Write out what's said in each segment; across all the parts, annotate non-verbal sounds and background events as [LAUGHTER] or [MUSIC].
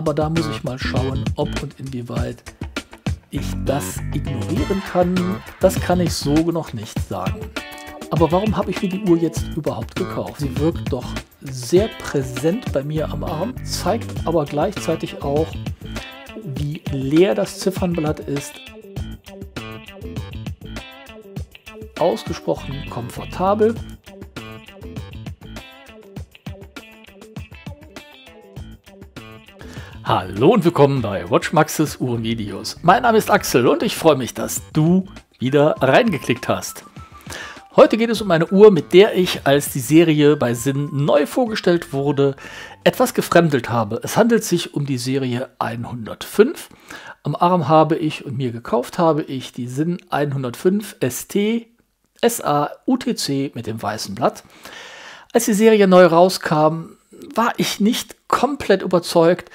aber da muss ich mal schauen, ob und inwieweit ich das ignorieren kann. Das kann ich so noch nicht sagen. Aber warum habe ich mir die Uhr jetzt überhaupt gekauft? Sie wirkt doch sehr präsent bei mir am Arm, zeigt aber gleichzeitig auch, wie leer das Ziffernblatt ist. Ausgesprochen komfortabel. Hallo und willkommen bei WatchMaxes Uhrenvideos. Mein Name ist Axel und ich freue mich, dass du wieder reingeklickt hast. Heute geht es um eine Uhr, mit der ich, als die Serie bei Sinn neu vorgestellt wurde, etwas gefremdelt habe. Es handelt sich um die Serie 105. Am Arm habe ich und mir gekauft habe ich die Sinn 105 ST SA UTC mit dem weißen Blatt. Als die Serie neu rauskam, war ich nicht komplett überzeugt.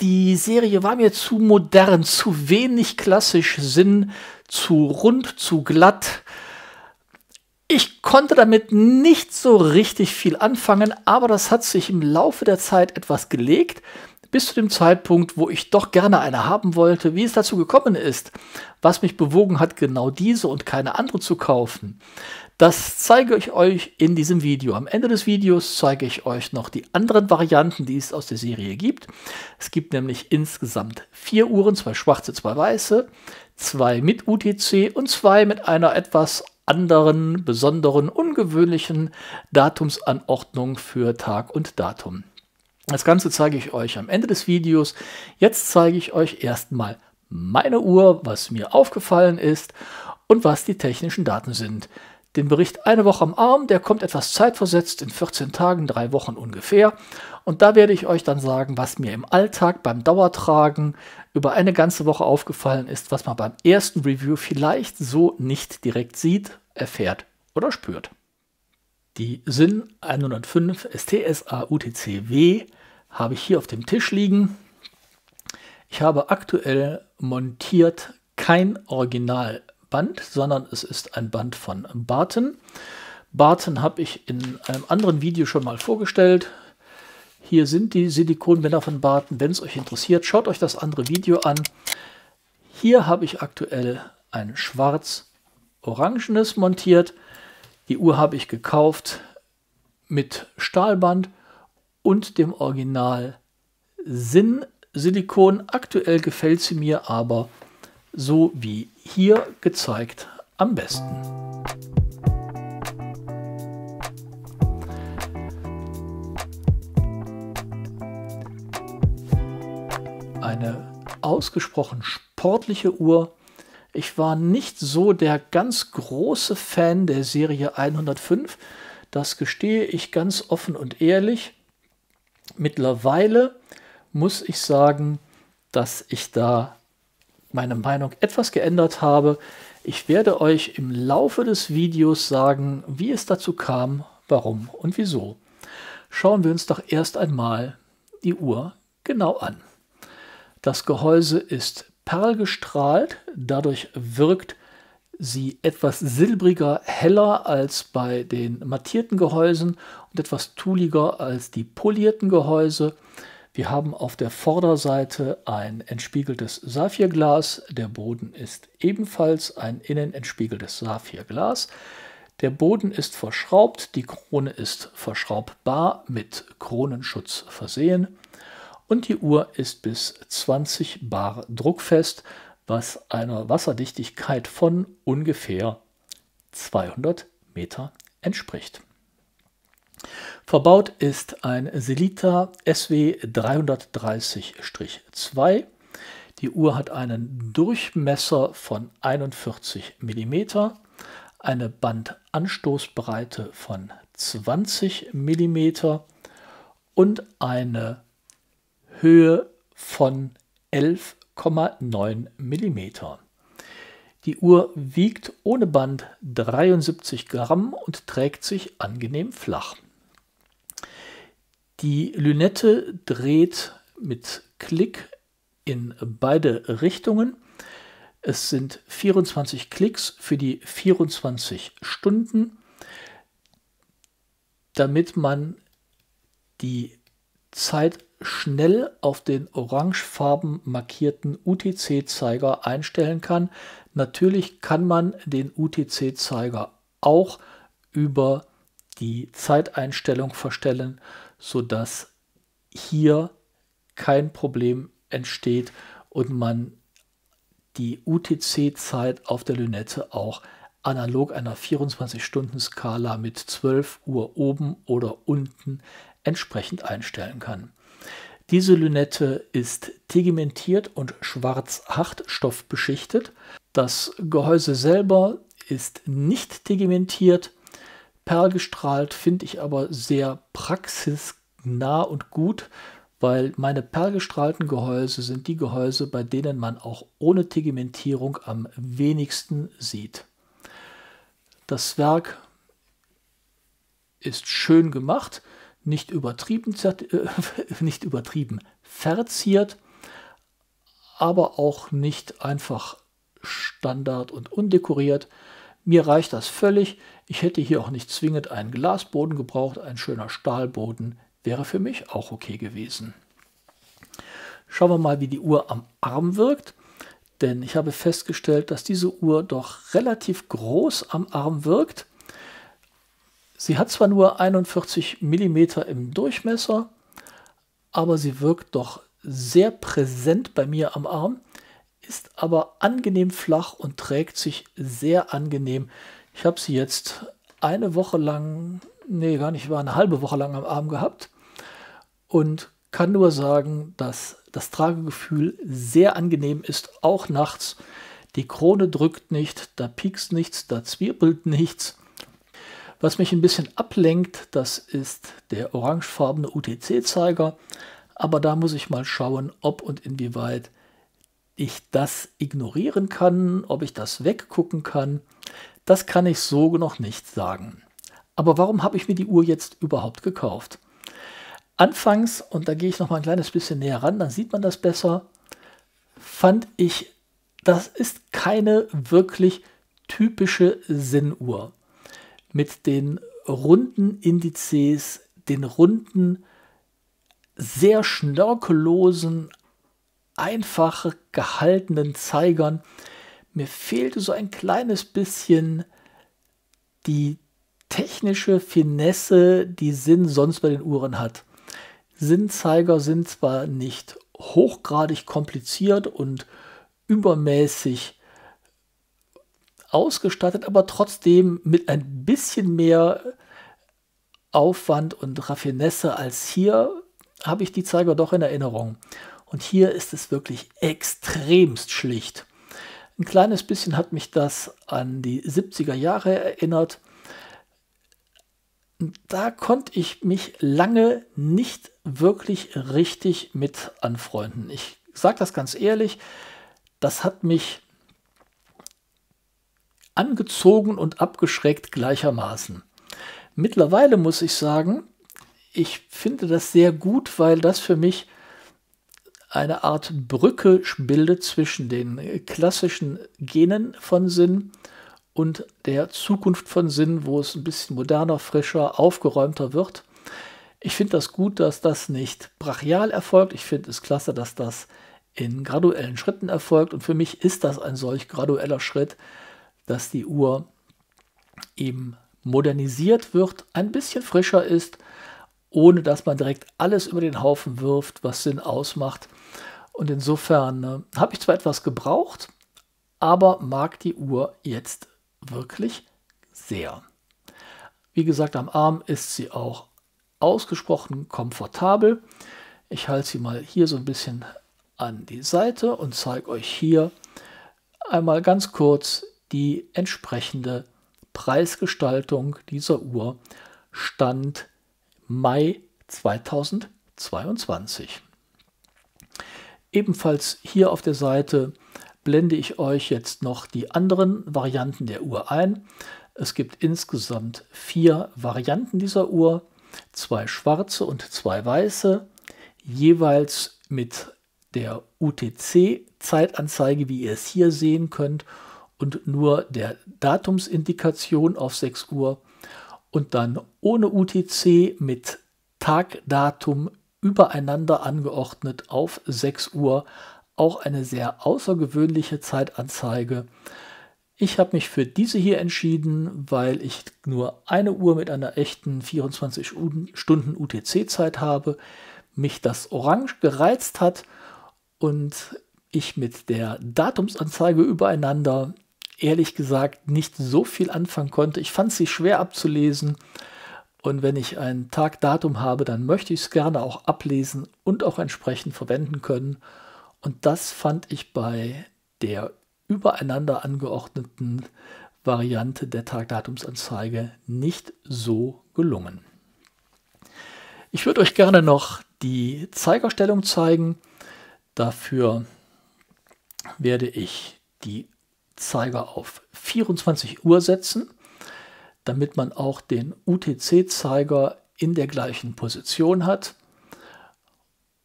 Die Serie war mir zu modern, zu wenig klassisch Sinn, zu rund, zu glatt ich konnte damit nicht so richtig viel anfangen, aber das hat sich im Laufe der Zeit etwas gelegt, bis zu dem Zeitpunkt, wo ich doch gerne eine haben wollte. Wie es dazu gekommen ist, was mich bewogen hat, genau diese und keine andere zu kaufen, das zeige ich euch in diesem Video. Am Ende des Videos zeige ich euch noch die anderen Varianten, die es aus der Serie gibt. Es gibt nämlich insgesamt vier Uhren, zwei schwarze, zwei weiße, zwei mit UTC und zwei mit einer etwas anderen, besonderen, ungewöhnlichen Datumsanordnung für Tag und Datum. Das Ganze zeige ich euch am Ende des Videos. Jetzt zeige ich euch erstmal meine Uhr, was mir aufgefallen ist und was die technischen Daten sind. Den Bericht eine Woche am Arm, der kommt etwas zeitversetzt in 14 Tagen, drei Wochen ungefähr. Und da werde ich euch dann sagen, was mir im Alltag beim Dauertragen über eine ganze Woche aufgefallen ist, was man beim ersten Review vielleicht so nicht direkt sieht, erfährt oder spürt. Die SIN 105 STSA UTC-W habe ich hier auf dem Tisch liegen. Ich habe aktuell montiert kein Originalband, sondern es ist ein Band von Barton. Barton habe ich in einem anderen Video schon mal vorgestellt. Hier sind die Silikonbänder von Barton. Wenn es euch interessiert, schaut euch das andere Video an. Hier habe ich aktuell ein schwarz-orangenes montiert. Die Uhr habe ich gekauft mit Stahlband und dem Original Sinn Silikon. Aktuell gefällt sie mir aber so wie hier gezeigt am besten. Eine ausgesprochen sportliche Uhr. Ich war nicht so der ganz große Fan der Serie 105. Das gestehe ich ganz offen und ehrlich. Mittlerweile muss ich sagen, dass ich da meine Meinung etwas geändert habe. Ich werde euch im Laufe des Videos sagen, wie es dazu kam, warum und wieso. Schauen wir uns doch erst einmal die Uhr genau an. Das Gehäuse ist perlgestrahlt, dadurch wirkt sie etwas silbriger, heller als bei den mattierten Gehäusen und etwas tuliger als die polierten Gehäuse. Wir haben auf der Vorderseite ein entspiegeltes Saphirglas. Der Boden ist ebenfalls ein innen entspiegeltes Saphirglas. Der Boden ist verschraubt, die Krone ist verschraubbar mit Kronenschutz versehen und die Uhr ist bis 20 bar druckfest, was einer Wasserdichtigkeit von ungefähr 200 Meter entspricht. Verbaut ist ein Selita SW 330-2. Die Uhr hat einen Durchmesser von 41 mm, eine Bandanstoßbreite von 20 mm und eine Höhe von 11,9 mm. Die Uhr wiegt ohne Band 73 Gramm und trägt sich angenehm flach. Die Lünette dreht mit Klick in beide Richtungen. Es sind 24 Klicks für die 24 Stunden, damit man die Zeit schnell auf den orangefarben markierten UTC-Zeiger einstellen kann. Natürlich kann man den UTC-Zeiger auch über die Zeiteinstellung verstellen, sodass hier kein Problem entsteht und man die UTC-Zeit auf der Lünette auch analog einer 24-Stunden-Skala mit 12 Uhr oben oder unten entsprechend einstellen kann. Diese Lünette ist tegmentiert und schwarz-hartstoff beschichtet. Das Gehäuse selber ist nicht tegmentiert. Perlgestrahlt finde ich aber sehr praxisnah und gut, weil meine perlgestrahlten Gehäuse sind die Gehäuse, bei denen man auch ohne Tegmentierung am wenigsten sieht. Das Werk ist schön gemacht, nicht übertrieben, äh, [LAUGHS] nicht übertrieben verziert, aber auch nicht einfach Standard und undekoriert. Mir reicht das völlig. Ich hätte hier auch nicht zwingend einen Glasboden gebraucht. Ein schöner Stahlboden wäre für mich auch okay gewesen. Schauen wir mal, wie die Uhr am Arm wirkt denn ich habe festgestellt, dass diese Uhr doch relativ groß am Arm wirkt. Sie hat zwar nur 41 mm im Durchmesser, aber sie wirkt doch sehr präsent bei mir am Arm, ist aber angenehm flach und trägt sich sehr angenehm. Ich habe sie jetzt eine Woche lang, nee, gar nicht, war eine halbe Woche lang am Arm gehabt und kann nur sagen, dass das Tragegefühl sehr angenehm ist, auch nachts. Die Krone drückt nicht, da piekst nichts, da zwirbelt nichts. Was mich ein bisschen ablenkt, das ist der orangefarbene UTC-Zeiger. Aber da muss ich mal schauen, ob und inwieweit ich das ignorieren kann, ob ich das weggucken kann. Das kann ich so noch nicht sagen. Aber warum habe ich mir die Uhr jetzt überhaupt gekauft? Anfangs, und da gehe ich noch mal ein kleines bisschen näher ran, dann sieht man das besser, fand ich, das ist keine wirklich typische Sinnuhr. Mit den runden Indizes, den runden, sehr schnörkellosen, einfach gehaltenen Zeigern. Mir fehlte so ein kleines bisschen die technische Finesse, die Sinn sonst bei den Uhren hat. Sinnzeiger sind zwar nicht hochgradig kompliziert und übermäßig ausgestattet, aber trotzdem mit ein bisschen mehr Aufwand und Raffinesse als hier habe ich die Zeiger doch in Erinnerung. Und hier ist es wirklich extremst schlicht. Ein kleines bisschen hat mich das an die 70er Jahre erinnert da konnte ich mich lange nicht wirklich richtig mit anfreunden. Ich sage das ganz ehrlich, das hat mich angezogen und abgeschreckt gleichermaßen. Mittlerweile muss ich sagen, ich finde das sehr gut, weil das für mich eine Art Brücke bildet zwischen den klassischen Genen von Sinn und der Zukunft von Sinn, wo es ein bisschen moderner, frischer, aufgeräumter wird. Ich finde das gut, dass das nicht brachial erfolgt. Ich finde es klasse, dass das in graduellen Schritten erfolgt. Und für mich ist das ein solch gradueller Schritt, dass die Uhr eben modernisiert wird, ein bisschen frischer ist, ohne dass man direkt alles über den Haufen wirft, was Sinn ausmacht. Und insofern äh, habe ich zwar etwas gebraucht, aber mag die Uhr jetzt wirklich sehr. Wie gesagt, am Arm ist sie auch ausgesprochen komfortabel. Ich halte sie mal hier so ein bisschen an die Seite und zeige euch hier einmal ganz kurz die entsprechende Preisgestaltung dieser Uhr Stand Mai 2022. Ebenfalls hier auf der Seite blende ich euch jetzt noch die anderen Varianten der Uhr ein. Es gibt insgesamt vier Varianten dieser Uhr, zwei schwarze und zwei weiße, jeweils mit der UTC-Zeitanzeige, wie ihr es hier sehen könnt, und nur der Datumsindikation auf 6 Uhr und dann ohne UTC mit Tagdatum übereinander angeordnet auf 6 Uhr. Auch eine sehr außergewöhnliche Zeitanzeige. Ich habe mich für diese hier entschieden, weil ich nur eine Uhr mit einer echten 24 Stunden UTC-Zeit habe, mich das Orange gereizt hat und ich mit der Datumsanzeige übereinander ehrlich gesagt nicht so viel anfangen konnte. Ich fand sie schwer abzulesen und wenn ich ein Tagdatum habe, dann möchte ich es gerne auch ablesen und auch entsprechend verwenden können. Und das fand ich bei der übereinander angeordneten Variante der Tagdatumsanzeige nicht so gelungen. Ich würde euch gerne noch die Zeigerstellung zeigen. Dafür werde ich die Zeiger auf 24 Uhr setzen, damit man auch den UTC-Zeiger in der gleichen Position hat.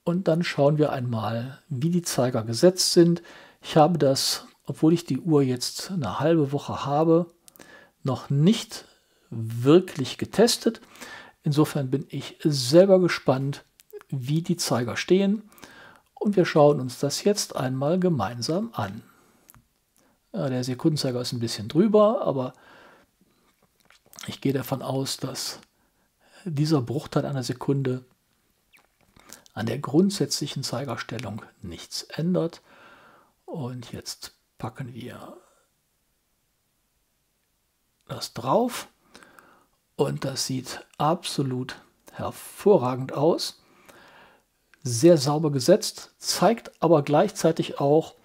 Und dann schauen wir einmal, wie die Zeiger gesetzt sind. Ich habe das obwohl ich die Uhr jetzt eine halbe Woche habe, noch nicht wirklich getestet. Insofern bin ich selber gespannt, wie die Zeiger stehen. Und wir schauen uns das jetzt einmal gemeinsam an. Ja, der Sekundenzeiger ist ein bisschen drüber, aber ich gehe davon aus, dass dieser Bruchteil einer Sekunde an der grundsätzlichen Zeigerstellung nichts ändert. Und jetzt packen wir das drauf und das sieht absolut hervorragend aus. Sehr sauber gesetzt, zeigt aber gleichzeitig auch,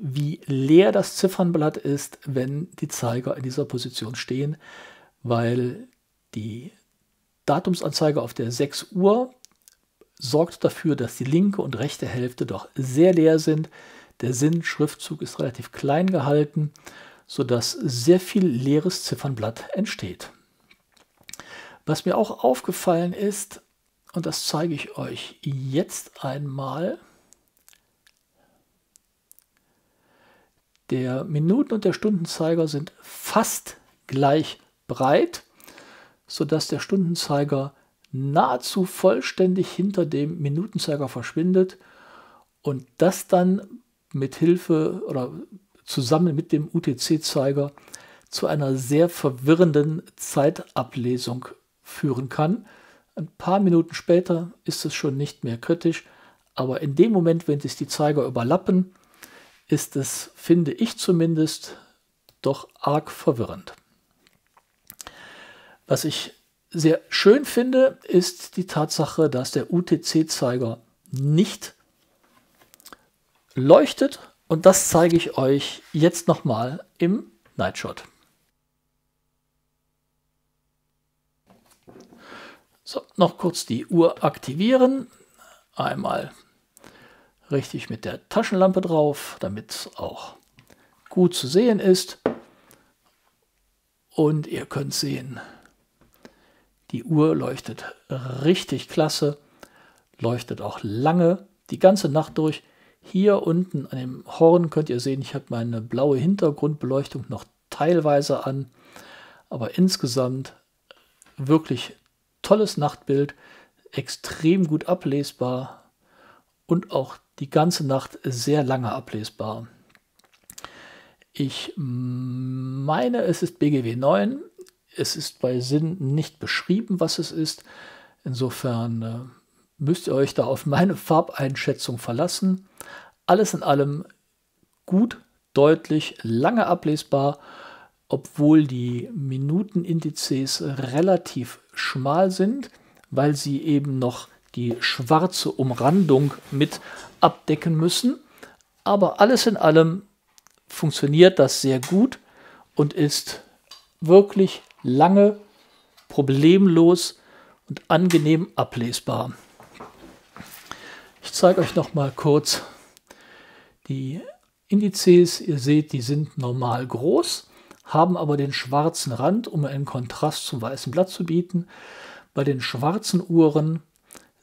wie leer das Ziffernblatt ist, wenn die Zeiger in dieser Position stehen, weil die Datumsanzeige auf der 6 Uhr sorgt dafür, dass die linke und rechte Hälfte doch sehr leer sind. Der Sinnschriftzug ist relativ klein gehalten, sodass sehr viel leeres Ziffernblatt entsteht. Was mir auch aufgefallen ist, und das zeige ich euch jetzt einmal, der Minuten- und der Stundenzeiger sind fast gleich breit, sodass der Stundenzeiger nahezu vollständig hinter dem Minutenzeiger verschwindet und das dann mit Hilfe oder zusammen mit dem UTC-Zeiger zu einer sehr verwirrenden Zeitablesung führen kann. Ein paar Minuten später ist es schon nicht mehr kritisch, aber in dem Moment, wenn sich die Zeiger überlappen, ist es, finde ich zumindest, doch arg verwirrend. Was ich sehr schön finde, ist die Tatsache, dass der UTC-Zeiger nicht leuchtet und das zeige ich euch jetzt nochmal im Nightshot. So, noch kurz die Uhr aktivieren. Einmal richtig mit der Taschenlampe drauf, damit es auch gut zu sehen ist. Und ihr könnt sehen, die Uhr leuchtet richtig klasse, leuchtet auch lange, die ganze Nacht durch. Hier unten an dem Horn könnt ihr sehen, ich habe meine blaue Hintergrundbeleuchtung noch teilweise an, aber insgesamt wirklich tolles Nachtbild, extrem gut ablesbar und auch die ganze Nacht sehr lange ablesbar. Ich meine, es ist BGW 9. Es ist bei Sinn nicht beschrieben, was es ist. Insofern äh, müsst ihr euch da auf meine Farbeinschätzung verlassen. Alles in allem gut, deutlich, lange ablesbar, obwohl die Minutenindizes relativ schmal sind, weil sie eben noch die schwarze Umrandung mit abdecken müssen. Aber alles in allem funktioniert das sehr gut und ist wirklich lange, problemlos und angenehm ablesbar. Ich zeige euch noch mal kurz die Indizes. Ihr seht, die sind normal groß, haben aber den schwarzen Rand, um einen Kontrast zum weißen Blatt zu bieten. Bei den schwarzen Uhren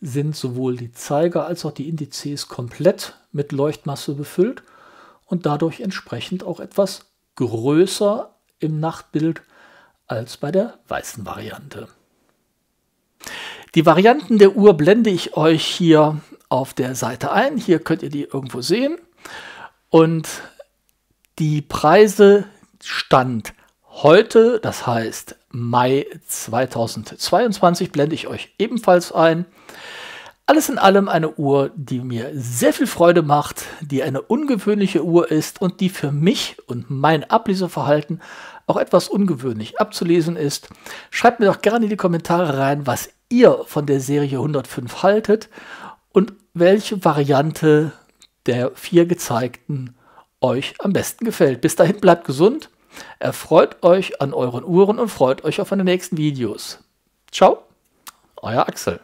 sind sowohl die Zeiger als auch die Indizes komplett mit Leuchtmasse befüllt und dadurch entsprechend auch etwas größer im Nachtbild als bei der weißen Variante. Die Varianten der Uhr blende ich euch hier auf der Seite ein. Hier könnt ihr die irgendwo sehen. Und die Preise stand heute, das heißt Mai 2022, blende ich euch ebenfalls ein. Alles in allem eine Uhr, die mir sehr viel Freude macht, die eine ungewöhnliche Uhr ist und die für mich und mein Ableseverhalten auch etwas ungewöhnlich abzulesen ist. Schreibt mir doch gerne in die Kommentare rein, was ihr von der Serie 105 haltet und welche Variante der vier gezeigten euch am besten gefällt. Bis dahin bleibt gesund, erfreut euch an euren Uhren und freut euch auf meine nächsten Videos. Ciao, euer Axel.